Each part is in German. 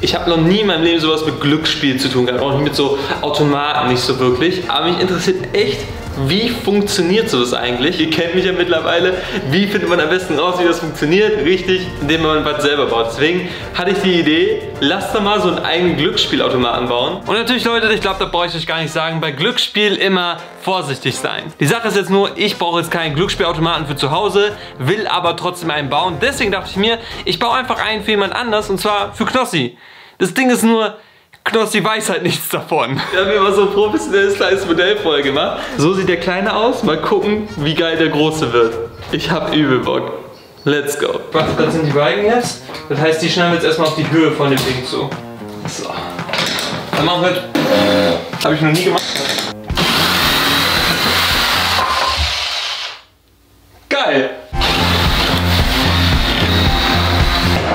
Ich habe noch nie in meinem Leben sowas mit Glücksspiel zu tun gehabt, auch nicht mit so Automaten, nicht so wirklich. Aber mich interessiert echt, wie funktioniert sowas eigentlich? Ihr kennt mich ja mittlerweile. Wie findet man am besten raus, wie das funktioniert? Richtig, indem man was selber baut. Deswegen hatte ich die Idee, lasst doch mal so einen eigenen Glücksspielautomaten bauen. Und natürlich, Leute, ich glaube, da brauche ich euch gar nicht sagen, bei Glücksspiel immer vorsichtig sein. Die Sache ist jetzt nur, ich brauche jetzt keinen Glücksspielautomaten für zu Hause, will aber trotzdem einen bauen. Deswegen dachte ich mir, ich baue einfach einen für jemand anders und zwar für Knossi. Das Ding ist nur, Knossi weiß halt nichts davon. Wir haben mal so ein professionelles kleines Modell vorher gemacht. So sieht der Kleine aus. Mal gucken, wie geil der Große wird. Ich hab übel Bock. Let's go. Das sind die Balken jetzt. Das heißt, die schneiden wir jetzt erstmal auf die Höhe von dem Ding zu. So. Dann machen wir... Habe ich noch nie gemacht. Geil.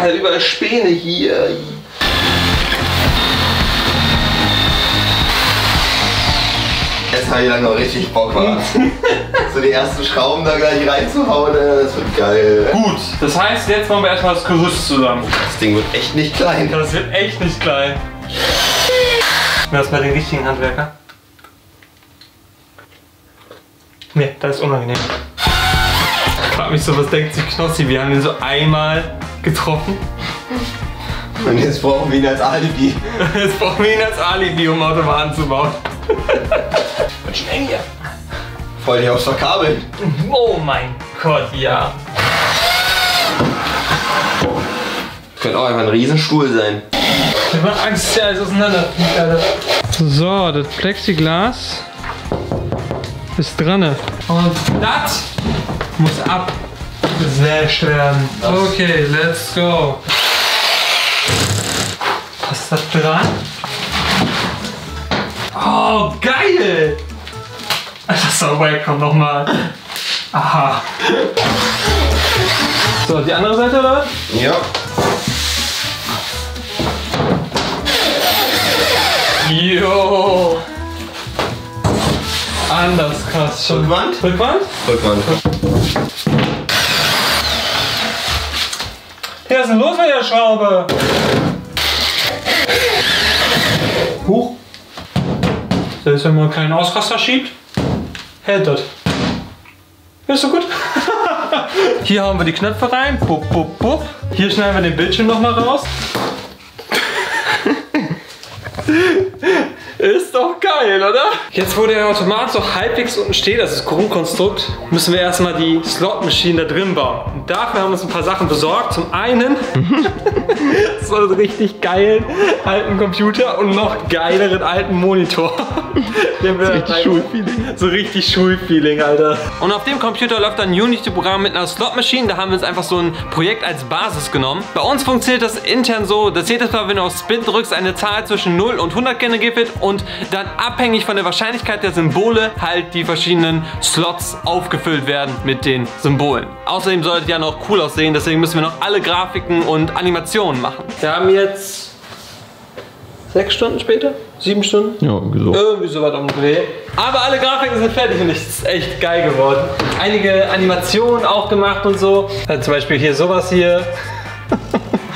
Alter, überall Späne hier. Ich dann noch richtig Bock war. so die ersten Schrauben da gleich reinzuhauen, äh, das wird geil. Gut, das heißt, jetzt machen wir erstmal das Gerüst zusammen. Das Ding wird echt nicht klein. Das wird echt nicht klein. Ist bei den richtigen Handwerker? Nee, das ist unangenehm. Ich frag mich so, was denkt sich Knossi? Wir haben ihn so einmal getroffen. Und jetzt brauchen wir ihn als Alibi. Jetzt brauchen wir ihn als Alibi, um Automaten zu bauen. Und schnell hier. Voll die aufs Verkabeln. Oh mein Gott, ja. Könnte auch einfach ein Riesenstuhl sein. Ich hab Angst, dass der alles auseinanderfliegt, Alter. So, das Plexiglas ist dran. Und das muss abgesägt werden. Okay, let's go. Passt das dran? Oh, geil! Das ist aber komm nochmal. Aha. So, die andere Seite oder? Ja. Jo! Anders krass schon. Rückwand? Rückwand? Rückwand. Hier ist denn los mit der Schraube? Selbst wenn man keinen Ausraster schiebt, hält das. Ist so gut. Hier haben wir die Knöpfe rein. Bup, bup, bup. Hier schneiden wir den Bildschirm nochmal raus. Ist doch geil, oder? Jetzt, wo der Automat so halbwegs unten steht, das ist Grundkonstrukt, müssen wir erstmal die Slot-Maschine da drin bauen. Und dafür haben wir uns ein paar Sachen besorgt. Zum einen so einen richtig geilen alten Computer und noch geileren alten Monitor. Den wir richtig Schulfeeling. So richtig Schulfeeling, Alter. Und auf dem Computer läuft dann ein Unity-Programm mit einer Slot-Maschine. Da haben wir uns einfach so ein Projekt als Basis genommen. Bei uns funktioniert das intern so, dass jedes Mal, wenn du auf Spin drückst, eine Zahl zwischen 0 und 100 generiert wird und dann abhängig von der Wahrscheinlichkeit der Symbole halt die verschiedenen Slots aufgefüllt werden mit den Symbolen. Außerdem sollte ja noch cool aussehen, deswegen müssen wir noch alle Grafiken und Animationen machen. Wir haben jetzt sechs Stunden später? Sieben Stunden? Ja, wieso? Irgendwie so was um den Dreh. Aber alle Grafiken sind fertig und es ist echt geil geworden. Einige Animationen auch gemacht und so. Also zum Beispiel hier sowas hier.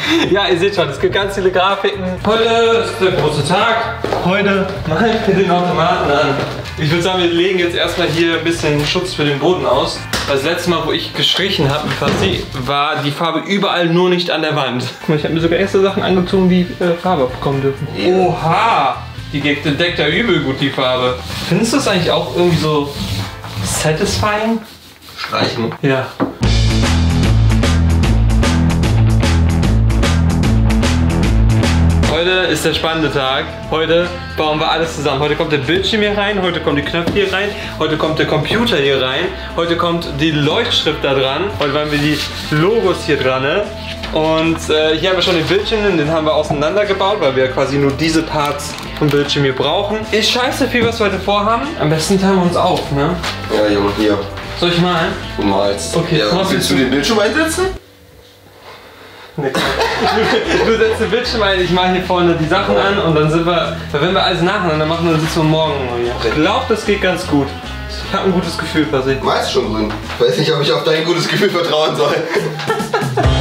ja, ihr seht schon, es gibt ganz viele Grafiken. Heute ist der große Tag. Heute machen wir den Automaten an. Ich würde sagen, wir legen jetzt erstmal hier ein bisschen Schutz für den Boden aus. Das letzte Mal, wo ich gestrichen habe mit Plastik, war die Farbe überall nur nicht an der Wand. Guck mal, Ich habe mir sogar extra Sachen angezogen, die äh, Farbe bekommen dürfen. Oha! Die deckt ja übel gut die Farbe. Findest du das eigentlich auch irgendwie so satisfying? Streichen. Ja. Heute ist der spannende Tag. Heute bauen wir alles zusammen. Heute kommt der Bildschirm hier rein, heute kommen die Knöpfe hier rein, heute kommt der Computer hier rein, heute kommt die Leuchtschrift da dran, heute haben wir die Logos hier dran. Ne? Und äh, hier haben wir schon den Bildschirm, den haben wir auseinandergebaut, weil wir quasi nur diese Parts vom Bildschirm hier brauchen. Ist scheiße viel, was wir heute vorhaben. Am besten teilen wir uns auf, ne? Ja, Junge, hier. Soll ich malen? Du malst. Okay, ja, willst du den Bildschirm einsetzen? Nee. Du, du setzt den Bildschirm ein, ich mache hier vorne die Sachen an und dann sind wir, wenn wir alles nacheinander machen, dann sitzen wir morgen. Ich glaube, das geht ganz gut. Ich habe ein gutes Gefühl, Pasi. Meist schon drin. Weiß nicht, ob ich auf dein gutes Gefühl vertrauen soll.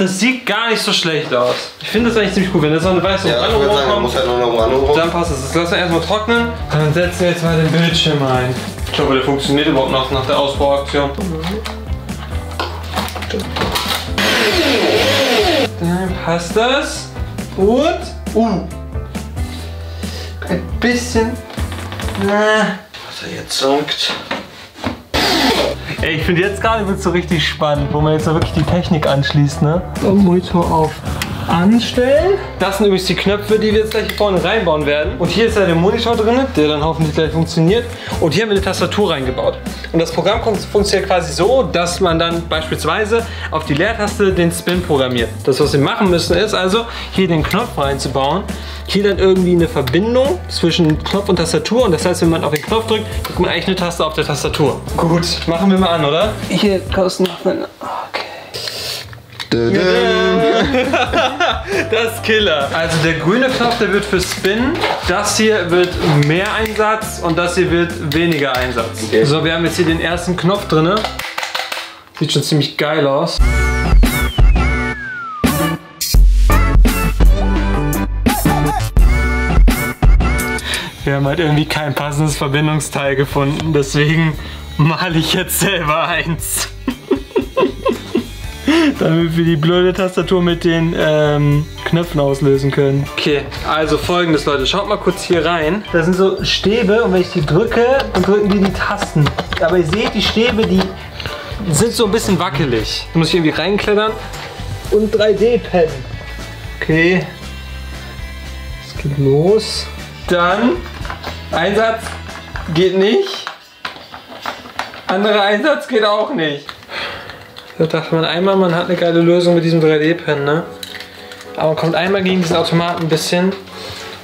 das sieht gar nicht so schlecht aus. Ich finde das eigentlich ziemlich gut, wenn das so eine weiße Ja, Umrandung sagen, man kommt. muss halt nur noch mal rum. Dann passt es. Das lassen wir erstmal trocknen. Dann setzen wir jetzt mal den Bildschirm ein. Ich glaube, der funktioniert überhaupt noch nach der Ausbauaktion. Dann passt das. Und. Uh. Ein bisschen. Na. Was er jetzt sagt. Ey, ich finde jetzt gerade wird so richtig spannend, wo man jetzt so wirklich die Technik anschließt, ne? Monitor auf anstellen. Das sind übrigens die Knöpfe, die wir jetzt gleich hier vorne reinbauen werden. Und hier ist ja der Monitor drin, der dann hoffentlich gleich funktioniert. Und hier haben wir eine Tastatur reingebaut. Und das Programm fun- funktioniert quasi so, dass man dann beispielsweise auf die Leertaste den Spin programmiert. Das, was wir machen müssen, ist also hier den Knopf reinzubauen. Hier dann irgendwie eine Verbindung zwischen Knopf und Tastatur. Und das heißt, wenn man auf den Knopf drückt, drückt man eigentlich eine Taste auf der Tastatur. Gut, machen wir mal an, oder? Hier, Kosten macht man. Okay. Das ist Killer. Also der grüne Knopf, der wird für Spin. Das hier wird mehr Einsatz und das hier wird weniger Einsatz. Okay. So, wir haben jetzt hier den ersten Knopf drin. Sieht schon ziemlich geil aus. Wir haben halt irgendwie kein passendes Verbindungsteil gefunden, deswegen male ich jetzt selber eins. Damit wir die blöde Tastatur mit den ähm, Knöpfen auslösen können. Okay, also folgendes Leute, schaut mal kurz hier rein. Da sind so Stäbe und wenn ich die drücke, dann drücken die die Tasten. Aber ihr seht, die Stäbe, die sind so ein bisschen wackelig. Da muss ich irgendwie reinklettern und 3D-Pen. Okay, es geht los. Dann Einsatz geht nicht. Anderer Einsatz geht auch nicht. Da dachte man einmal, man hat eine geile Lösung mit diesem 3D-Pen, ne? Aber man kommt einmal gegen diesen Automaten ein bisschen.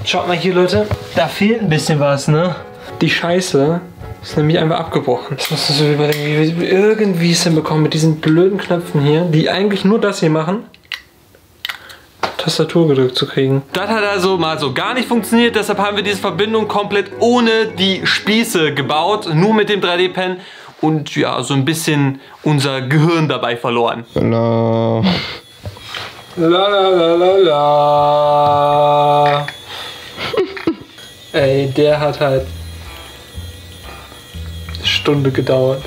Schaut mal hier, Leute. Da fehlt ein bisschen was, ne? Die Scheiße ist nämlich einfach abgebrochen. Ich muss das so überlegen, wie wir irgendwie es hinbekommen mit diesen blöden Knöpfen hier, die eigentlich nur das hier machen. Tastatur gedrückt zu kriegen. Das hat also mal so gar nicht funktioniert, deshalb haben wir diese Verbindung komplett ohne die Spieße gebaut, nur mit dem 3D-Pen und ja, so ein bisschen unser Gehirn dabei verloren. Hallo. La la la la la. Ey, der hat halt eine Stunde gedauert.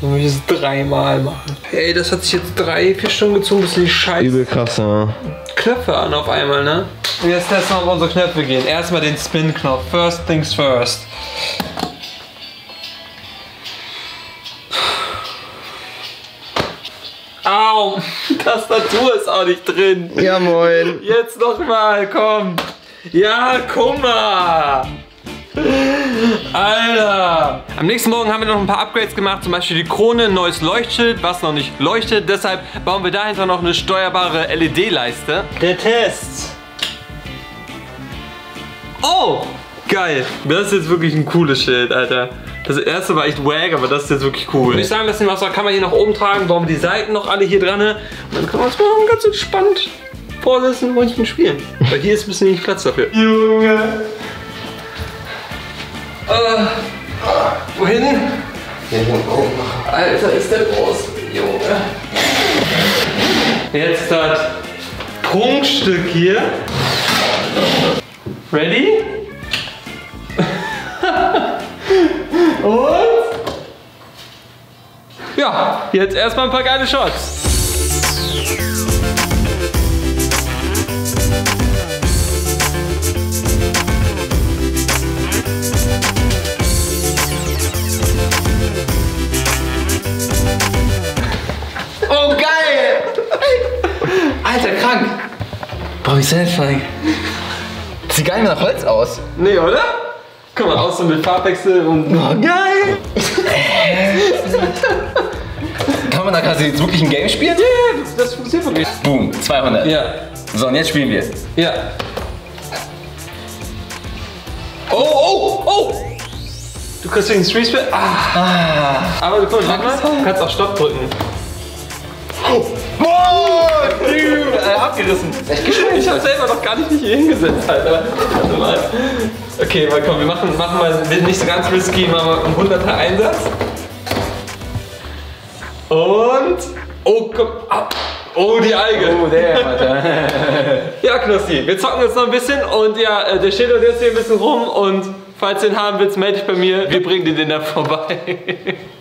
Und wir es dreimal machen. Ey, das hat sich jetzt drei, vier Stunden gezogen, bis die scheiß Übel krass, ja. Knöpfe an auf einmal, ne? Und jetzt testen wir, ob unsere Knöpfe gehen. Erstmal den Spin-Knopf. First things first. Au! Tastatur ist auch nicht drin. Ja, moin. Jetzt noch mal, komm. Ja, guck mal. Alter! Am nächsten Morgen haben wir noch ein paar Upgrades gemacht, zum Beispiel die Krone, ein neues Leuchtschild, was noch nicht leuchtet. Deshalb bauen wir dahinter noch eine steuerbare LED-Leiste. Der Test. Oh! Geil. Das ist jetzt wirklich ein cooles Schild, Alter. Das erste war echt wack, aber das ist jetzt wirklich cool. Würde ich sagen, lassen wir das kann man hier nach oben tragen, bauen wir die Seiten noch alle hier dran. Und dann kann man es mal ganz entspannt vorsitzen und spielen. Weil hier ist ein bisschen wenig Platz dafür. Junge! Äh, wohin? Hier hinten oben. Alter, ist der groß, Junge. Jetzt das Prunkstück hier. Ready? Ja, jetzt erstmal ein paar geile Shots. Oh, geil! Alter, krank! Boah, wie satisfying. Sieht gar nicht mehr nach Holz aus. Nee, oder? Guck mal, aus so mit Farbwechsel und. Oh, geil! Kann man da quasi jetzt wirklich ein Game spielen? Ja, das, das funktioniert wirklich. Boom, 200. Ja, So, und jetzt spielen wir. ja. Oh, oh, oh! Du kriegst wegen Street Spin. Ah. Aber du guck mal, du kannst auch Stopp drücken. Wow, dude, äh, abgerissen. Echt Ich hab selber noch gar nicht mich hier hingesetzt, Alter. Warte mal. Okay, mal komm, wir machen, machen mal nicht so ganz risky, machen wir einen 100er Einsatz. Und. Oh, komm. Ah. Oh, die Alge. Oh, der, Alter. Ja, Knossi, wir zocken jetzt noch ein bisschen und ja, äh, der steht dort jetzt hier ein bisschen rum und falls du den haben willst, melde dich bei mir. Wir bringen dir den dann vorbei.